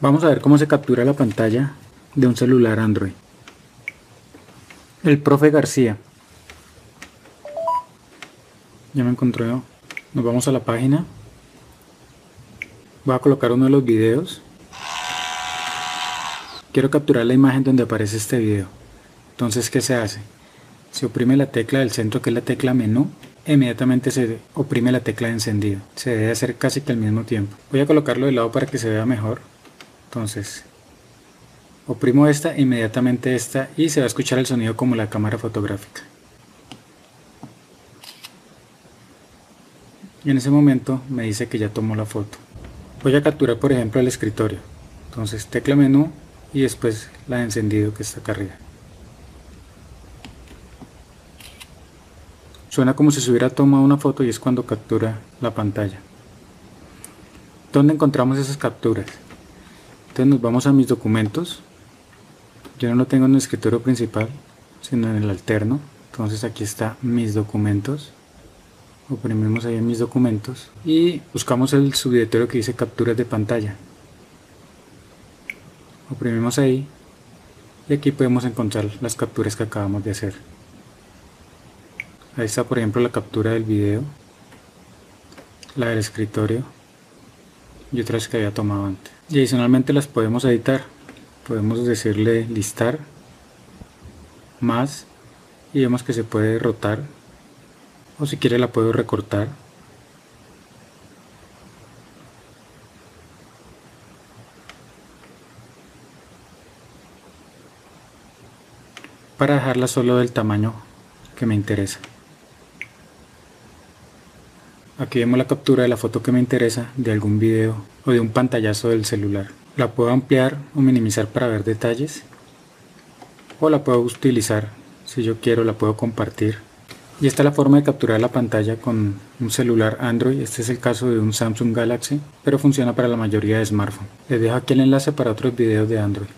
Vamos a ver cómo se captura la pantalla de un celular Android. El profe García. Ya me encontré. Nos vamos a la página. Voy a colocar uno de los videos. Quiero capturar la imagen donde aparece este video. Entonces, ¿qué se hace? Se oprime la tecla del centro que es la tecla menú inmediatamente se oprime la tecla de encendido. Se debe hacer casi que al mismo tiempo. Voy a colocarlo de lado para que se vea mejor. Entonces, oprimo esta, inmediatamente esta y se va a escuchar el sonido como la cámara fotográfica. Y en ese momento me dice que ya tomó la foto. Voy a capturar por ejemplo el escritorio. Entonces tecla menú y después la de encendido que está acá arriba. Suena como si se hubiera tomado una foto y es cuando captura la pantalla. ¿Dónde encontramos esas capturas? Entonces nos vamos a mis documentos. Yo no lo tengo en el escritorio principal, sino en el alterno. Entonces aquí está mis documentos. Oprimimos ahí en mis documentos y buscamos el subdirectorio que dice capturas de pantalla. Oprimimos ahí y aquí podemos encontrar las capturas que acabamos de hacer. Ahí está por ejemplo la captura del video, la del escritorio y otras que había tomado antes. Y adicionalmente las podemos editar. Podemos decirle listar, más y vemos que se puede rotar o si quiere la puedo recortar. para dejarla solo del tamaño que me interesa. Aquí vemos la captura de la foto que me interesa de algún video o de un pantallazo del celular. La puedo ampliar o minimizar para ver detalles o la puedo utilizar si yo quiero la puedo compartir. Y esta es la forma de capturar la pantalla con un celular Android. Este es el caso de un Samsung Galaxy, pero funciona para la mayoría de smartphones. Les dejo aquí el enlace para otros videos de Android.